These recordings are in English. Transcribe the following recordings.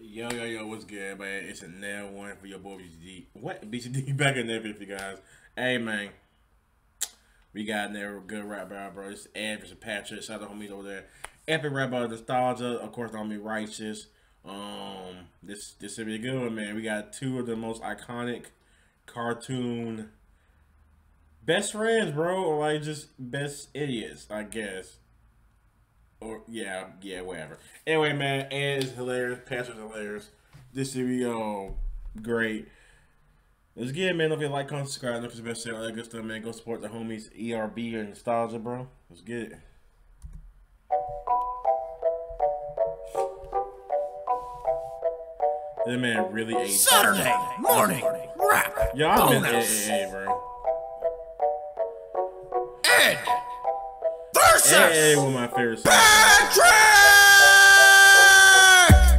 Yo, yo, yo, what's good, man? It's another one for your boy BTD. What? BTD back in there for you guys. Hey, man. We got another good rap battle, bro. It's Ed versus Patrick. Shout out to homies over there. Epic rap battle, nostalgia. Of course, be Raichious. Um, this this should be a good one, man. We got two of the most iconic cartoon best friends, bro, or like just best idiots, I guess. Or yeah, yeah, whatever. Anyway, man, Ed is hilarious. Patrick's hilarious. This be um great. Let's get it, man. Don't forget to like, comment, subscribe, look for the best shit, all that good stuff, man. Go support the homies ERB and Nostalgia, bro. Let's get it. That man really ate. Saturday morning rap Y'all been bonus. AA, bro. Ed versus AA was my favorite song. Patrick.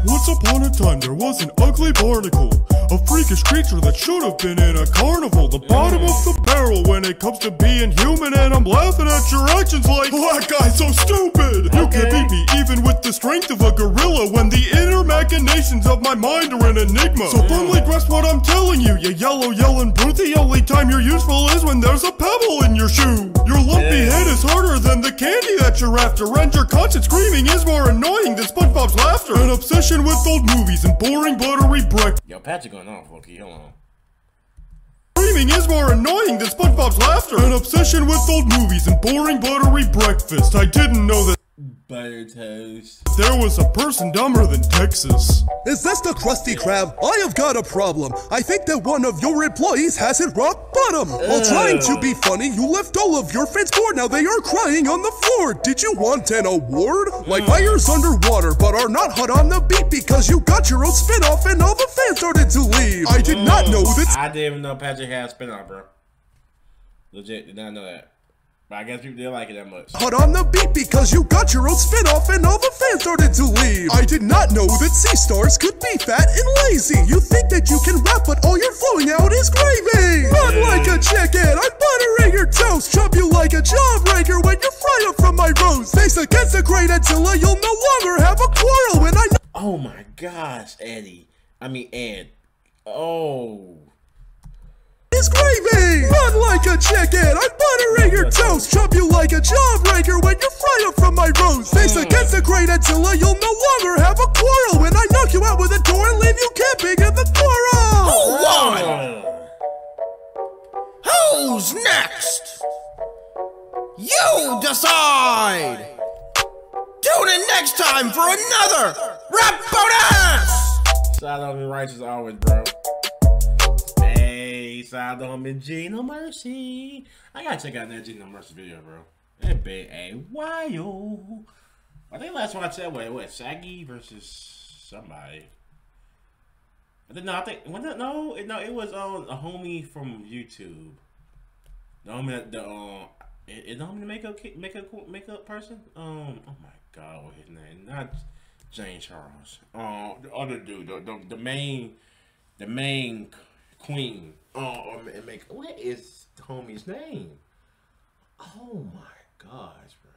Once upon a time, there was an ugly barnacle. A freakish creature that should have been in a carnival. The bottom of the barrel when it comes to being human. And I'm laughing at your actions like, oh, that guy's so stupid. You can't beat me even with the strength of a gorilla. When the inner of my mind are an enigma. So firmly grasp what I'm telling you. You yellow, yelling brute. The only time you're useful is when there's a pebble in your shoe. Your lumpy head is harder than the candy that you're after. And your constant screaming is more annoying than SpongeBob's laughter. An obsession with old movies and boring buttery breakfast. Yo, Patrick going off, Loki. Hold on. Screaming is more annoying than SpongeBob's laughter. An obsession with old movies and boring buttery breakfast. I didn't know that Butter toast. there was a person dumber than Texas. Is this the Krusty Krab? I have got a problem. I think that one of your employees has hit rock bottom. While trying to be funny, you left all of your fans poor. Now they are crying on the floor. Did you want an award? Like fires underwater, but are not hot on the beat because you got your own spin-off and all the fans started to leave. I did not know that I didn't even know Patrick had a spin off, bro. Legit, did not know that. But I guess people didn't like it that much. hot on the beat because you got your own spin-off and all the fans started to leave. I did not know that sea stars could be fat and lazy. You think that you can rap, but all you're flowing out is gravy. Run like a chicken, I'm buttering your toast. Chop you like a jawbreaker when you fry up from my roast. Face against the great Attila, you'll no longer have a quarrel when I Oh my gosh, Eddie. I mean, Ed. Oh. Is gravy. Run like a chicken, I'm buttering your toast. Chop you like a jawbreaker when you fry up from my roast. Face against the great Attila, you'll no longer have a quarrel when I knock you out with a door and leave you camping in the quarrel. Who won? Oh. Who's next? You decide. Tune in next time for another rap bonus. Shout out to Raichious always, bro. To homie Jenni No Mercy. I gotta check out that Jenni No Mercy video, bro. That been a while. I think last one I said, wait, what, Shaggy versus somebody. I think, no, I think, was that, no, it, no, it was on a homie from YouTube. The homie the, um, is the homie the makeup, makeup, makeup person? Um, oh my god, what his name? Not James Charles. Um, the other dude, the, the, the main, the main queen. Oh, and make, what is homie's name? Oh my gosh, bro.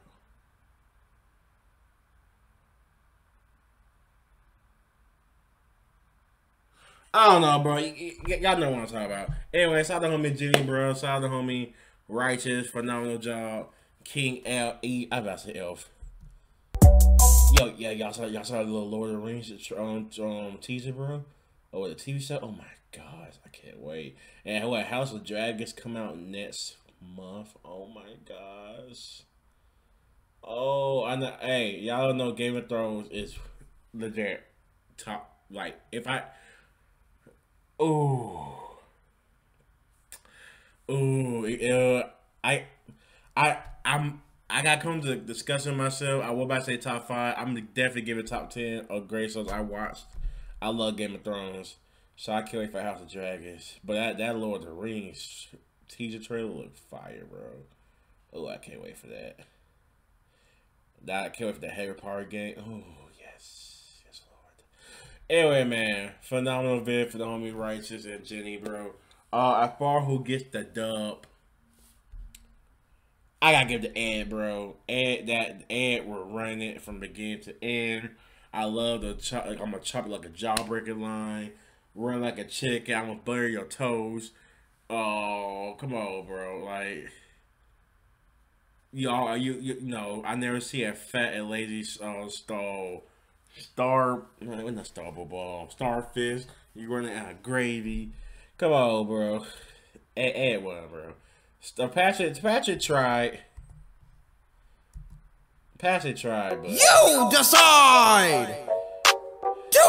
I don't know, bro. Y'all know what I'm talking about. Anyway, shout out to homie Jimmy, bro. Shout out to homie Raichious, phenomenal job. King L E. I about to say Elf. Yo, yeah, y'all saw y'all saw the little Lord of the Rings um, um teaser, bro. Oh, the TV show. Oh my gosh, I can't wait. And what House of Dragons come out next month. Oh my gosh. Oh, I know. Hey, y'all know Game of Thrones is legit top. Like, if I. Oh. Oh, I, I, I'm, I got come to discussing myself. I will about to say top five. I'm definitely give it top ten of great shows I watched. I love Game of Thrones, so I can't wait for House of Dragons. But that that Lord of the Rings teaser trailer looked fire, bro. Oh, I can't wait for that. That I can't wait for the Harry Potter game. Oh yes, yes Lord. Anyway, man, phenomenal vid for the homie Raichious and Jenni, bro. Uh, as far who gets the dub, I gotta give the Ed, bro. Ed that Ed were running it from beginning to end. I love the chop. Like, I'm gonna chop it like a jawbreaker line. Run like a chicken. I'm gonna butter your toes. Oh, come on, bro. Like, y'all, you, you, you know, I never see a fat and lazy uh, star, star, no, not star ball, starfish. You running out of gravy. Come on, bro. Ed, Ed one, bro. So Patrick, Patrick tried. Patrick tried, but You decide!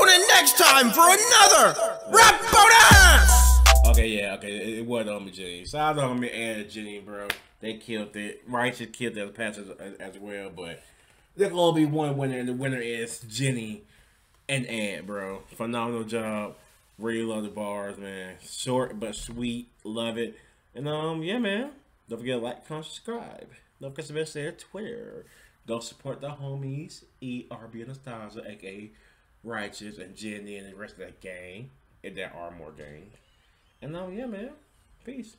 Tune in next time for another Rap Bonus! okay, yeah, okay, it, was on me, Jenni. So I know me and Jenni, bro. They killed it. Raichious killed the Patrick as, as well, but there's gonna be one winner, and the winner is Jenni and Ed, bro. Phenomenal job. Really love the bars, man. Short but sweet. Love it. And um, yeah, man. Don't forget to like, comment, subscribe. Don't forget to message their Twitter. Go support the homies, ERB Nostalgia, aka Raichious and Jenni and the rest of that gang. And there are more gang. And um, yeah, man. Peace.